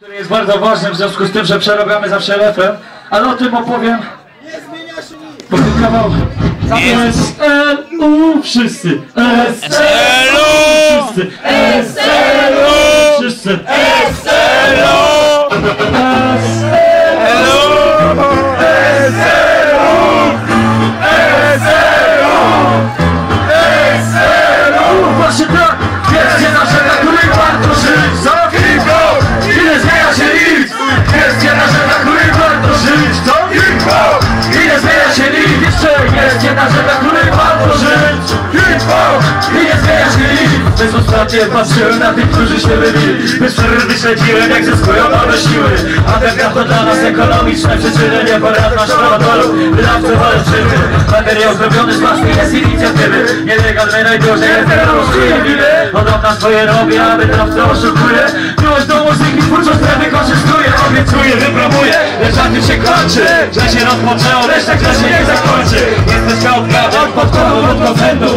który jest bardzo ważny w związku z tym, że przerabiamy zawsze refren, ale o tym opowiem. Po tym kawałku. S-L-U wszyscy, S-L-U wszyscy, S-L-U wszyscy, Właśnie patrzyłem na tych, którzy się wybili. Bez przerwy śledziłem jak zyskują nowe siły. A ten wiatr to dla nas ekonomiczne przyczyny Nieporadna szkoła dolu Wydawcy walczymy Materiał zrobiony z własnej jest inicjatywy. Nielegalny najdłużej jest możliwe Od nas swoje robi, a wydawca oszukuje Miłość do muzyki twórczość które wykorzystuje. Obiecuję, wypróbuję, lecz na tym się kończy. Że się rozpoczęło, reszta gra się nie zakończy. Jesteś kautka, od podkopu, od koncertu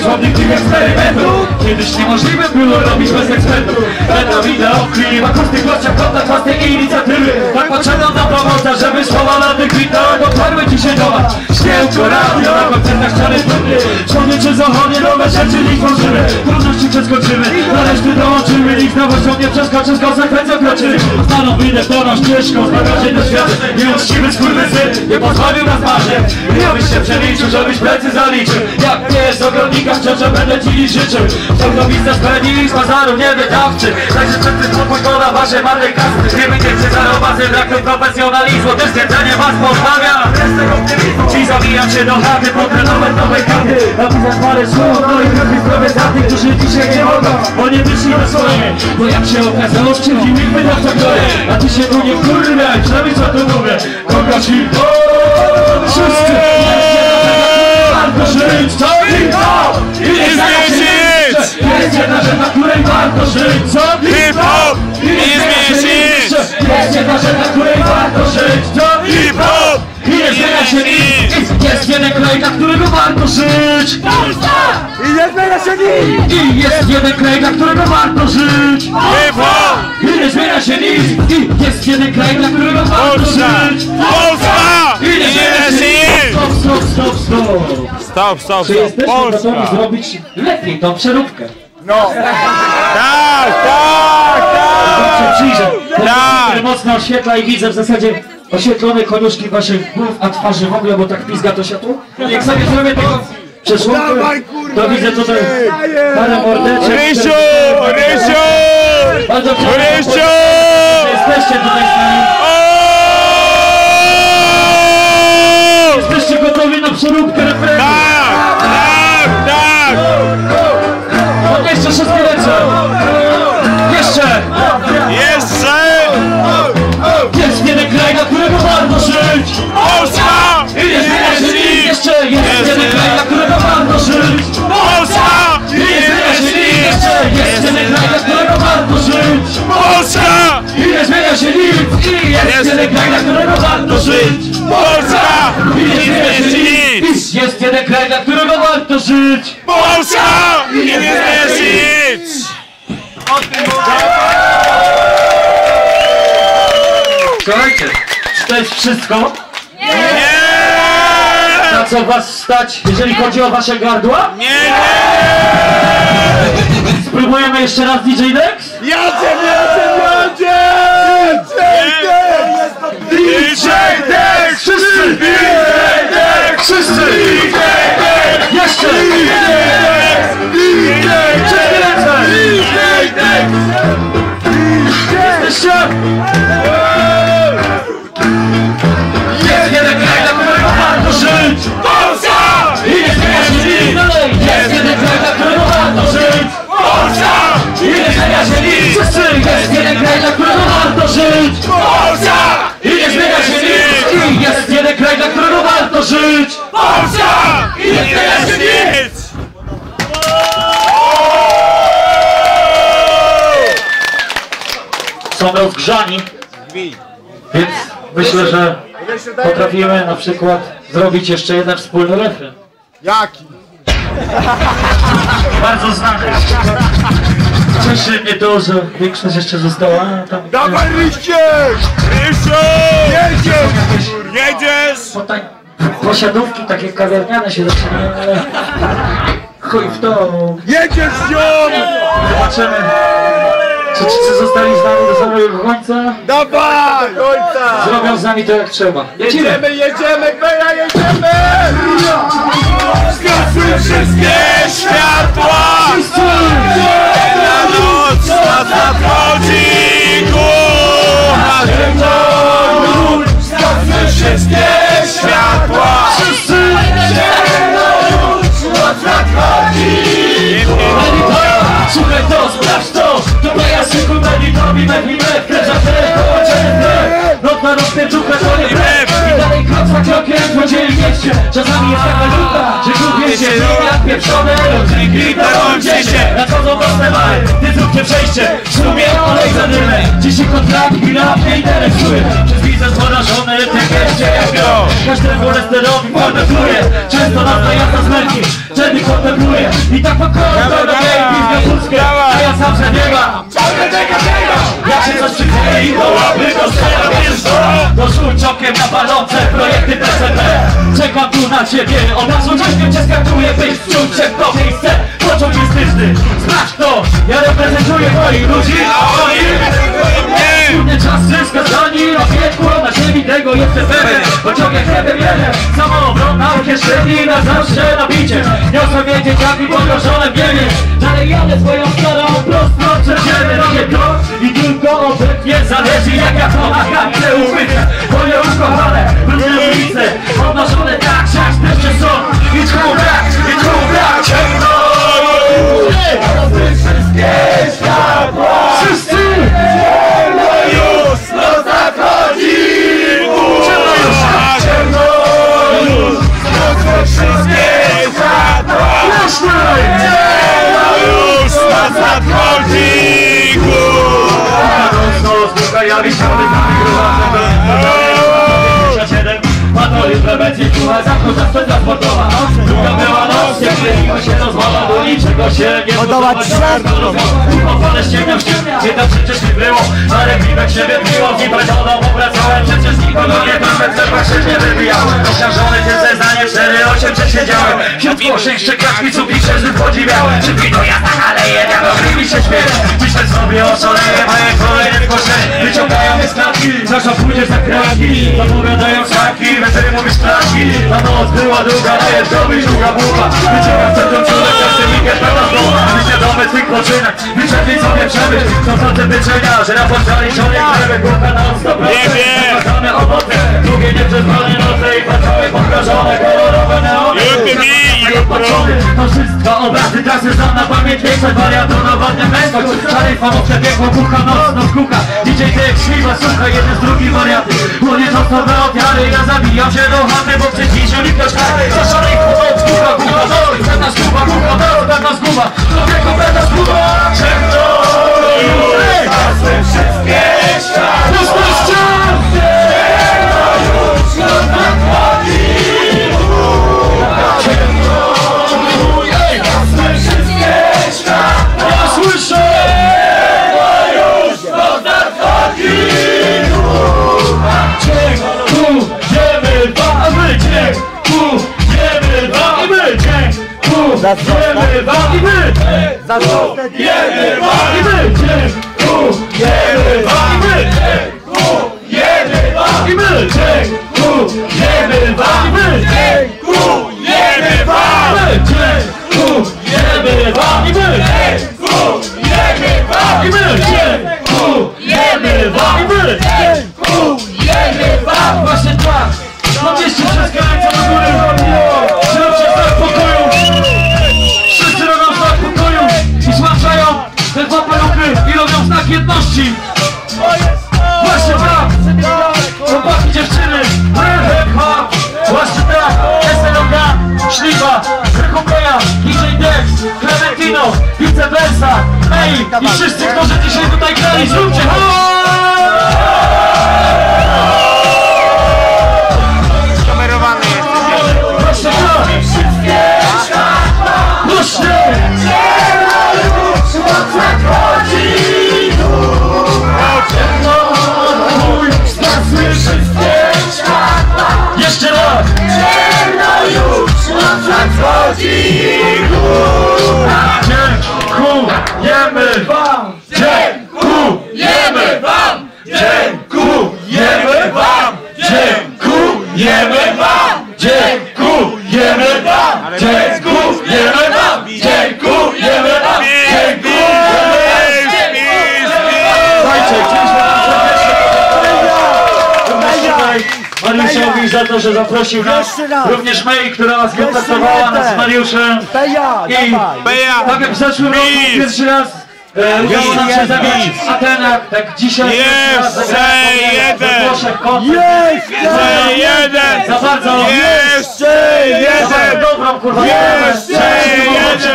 Żadnych tych eksperymentów Kiedyś niemożliwe było robić bez ekspertów Będą wideo, klip, akustyk, gościa, kontakt własnej inicjatywy Tak potrzebną nam pomoc, żeby słowa na tych wideo Dotarły dzisiaj do was. Szkiełko, radio, na koncertach ściany trudny Człowieczy zachodzie, nowe rzeczy nie tworzymy. Trudności przeskoczymy, na reszty dołączymy. Nikt nowością nie przeskoczy, z konsekwencją kroczymy Staną wyjdę toną ścieżką, zbagacie do świata. Nieuczciwy skurwysyn, nie pozbawił nas marzeń Ja byś się przeliczył, żebyś plecy zaliczył. Jak pies z ogrodnika szczerze będę ci życzył. Biznes pełni z bazaru, nie wydawczy Także przed tym spokój to na wasze marnej kasy. Nie będziecie zarobazy, braku profesjonalizmu. Też stwierdzenie was pozbawia Ci zawijam się do chaty, potrenować nowej karty. Napisać parę słów, no i robić zdrowie za tych, którzy dzisiaj nie mogą Bo nie wyszli na swoje. Bo jak się okazało, skrzywdzi nikt wydawca kroje A ty się tu nie kurwiaj, przynajmniej co tu mówię. Kogoś i Wszyscy Warto żyć, co? Hip-hop! Zmienia się nic? Jest jedna rzecz, na której warto żyć, co? Hip-hop! Nie nic! Jest jedna rzecz, na której warto żyć, co? Hip-hop! Nie zmienia się nic! Jest jeden kraj, na którego warto żyć! I nie zmienia się nic! I jest jeden kraj, na którego warto żyć! Hip-hop! I nie zmienia się nic! I jest jeden kraj, na którego warto żyć! Stop! Stop, stop, Czy stop! jesteśmy gotowi Polska! zrobić lepiej tą przeróbkę? Tak, tak, tak! się przyjrzę. Tak. Który mocno oświetla i widzę w zasadzie oświetlone koniuszki waszych głów, a twarzy w ogóle, bo tak pizga to światło. Jak sobie zrobię tego przeszłonkę, to widzę tutaj parę mordeczek. Rysiu! Rysiu! Bardzo przepraszam, Rysiu! że jesteście tutaj z nami. Jesteście gotowi na przeróbkę referendum. Tak, tak, tak! Podnieście wszystkie ręce. Jeszcze. Jeszcze! Jest jeden kraj, na którego warto żyć. Polska! Zmienia się nic. Jeszcze jest jeden kraj, na warto żyć. Polska! Jest jeden kraj, na którego warto żyć. Polska! I nie zmienia się nic. I jest Jest. jeden kraj, na którego warto żyć. Polska! I Nie zmienia się kraj, na którego warto żyć. Polska! Nie zmienia się nic! Słuchajcie, czy to jest wszystko? Nie! Na co was stać, jeżeli chodzi o wasze gardła? Nie! Spróbujemy jeszcze raz DJ Dex? Jadzie, jadzie, jadzie! Są rozgrzani, więc myślę, że potrafimy na przykład zrobić jeszcze jeden wspólny refren. Jaki? Bardzo znany. Cieszy mnie to, że większość jeszcze została. Tam Dawaj Ryściek! Rysiu! Jedziesz! Jedziesz! potań... posiadówki takie kawiarniane się zaczynają, ale chuj w to. Jedziesz z nią! Zobaczymy, czy co zostali z nami do samego końca, Dawaj! Ojca! zrobią z nami to jak trzeba. Jedziemy, jedziemy, Beja, jedziemy! Zgasły wszystkie światła! Na noc mieście Czasami jest taka luka, że gubię się jak pieprzone rodzinki Tarujcie się, nadchodzą nocne mary Ty zróbcie przejście, szumie olej za dymem. Dzisiaj kontrakt i rap nie interesuje. Przez widzę zmarażone, ty wieście jak gro Każdemu resterowi pornotuje Często nas na jazda z merki Wtedy kontempluje. I tak po kolei do jej pizga puskę A ja sam przebiegam Jak to, to żółciokiem na palące Projekty PCP Czekam tu na ciebie Od razu ciągiem cię skakuje Byś wczuł się w to miejsce. Pociąg jest styczny Sprawdź to Ja reprezentuję moich ludzi A oni Trudny czas zyska zdani Na piekło, na ziemi tego jestem pewien Pociągiem chlebem jeden Samoobrona w kieszeni Na zawsze nabicie Niosłem je dzieciaki pogrożone w niebie Dalej jadę swoją starą Prosto przed siebie robię to. I tylko ode mnie zależy Jak ja to na kartę uchwycę Moje ukochane Brudne ulice Odnoszone tak jak deszcze są. Idź ku brak, idź ku brak Ciemno Wszyscy! Patroli prewencji, czuła zakuta spędza sportowa Druga była noc, jak myliła się rozmowa Do niczego się nie podobać Uchopane ściemniał ściemnia, gdzie tam przecież nie było. Ale piwek się wypiło, z nim wodą obracałem. Przecież nikogo nie byłem, zerwach się nie wybijał Oskarżony tym zeznanie 4-8 przesiedziałem. Wśród głośnych szczekaczki, cuki przeżyw podziwiałem. Szybki to jazda, ale jedia, dobry mi się śmieje Myślę sobie o szaleje, moje kolejne koszenie Wyciągają mnie z klatki, zawsze pójdziesz za kratki Zapowiadają szlaki, wesoły mówisz klaki Ta noc była długa, a jest doby długa buła Wyciągam w centrum członek, każdy weekend pełna zgoła Wyświadomy swój poczynek, wyczerpnij sobie przemysł To są te byczenia, że na poczali członek Chlebek, górka na stop przebiegło, bucha noc, noc kucha DJ Tyk, śliwa, słucha, jeden z drugi wariaty. Płonie czasnowe ofiary, ja zabijam się do chaty Bo przy dzisiu litość kary kucha, kucha, dziękujemy wam, i my Jemy wam i my dziękujemy wam, i my Jemy wam i my dziękujemy wam, i my Jemy wam my dziękujemy wam, i my Jemy wam i my dziękujemy wam, i my jedności Właśnie tak. Chłopaki, dziewczyny Hip hop. Właśnie tak. SLOK Szliwa Rekumbeja DJ Dex Clementino Vice versa Ej I wszyscy, którzy dzisiaj tutaj grali Zróbcie hop Dziękujemy wam! Dziękujemy wam! Dziękujemy wam! Dziękujemy wam! Mariuszowi za to, że zaprosił nas. Również Mei, która skontaktowała nas z Mariuszem. Beja, I dawaj. Tak w zeszłym roku pierwszy raz e, udało nam się jeden. zagrać w Atenach, tak dzisiaj! Za bardzo Jeszcze jeden! dobrą kurwa Jeszcze jeden. Jeszcze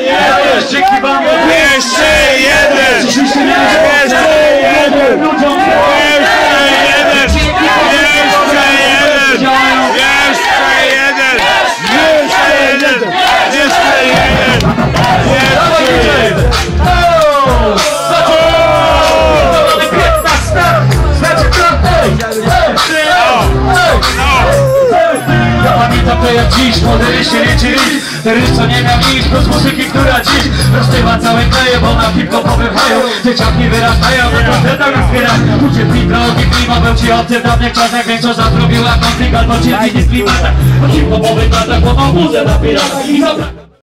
jeden. jeszcze dzięki wam Jeszcze jeden! Jeszcze jeden! ludziom pamiętam to jak dziś, młody ryś się liczy. Ryś ryś co nie miał nic, plus muzyki, która dziś Roztywa całe kraje, bo na piwko popychają Dzieciaki wyrastają, na koncertach nas zbiera Ludzie pli, drogi, klima, był ci obcy w dawnych czasach Większość zatrobiła konflikt albo ci z klimatach. Po hip-hopowych latach, bo mam muzę na pirata I dobra